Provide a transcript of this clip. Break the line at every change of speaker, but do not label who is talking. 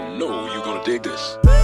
I know you're gonna dig this.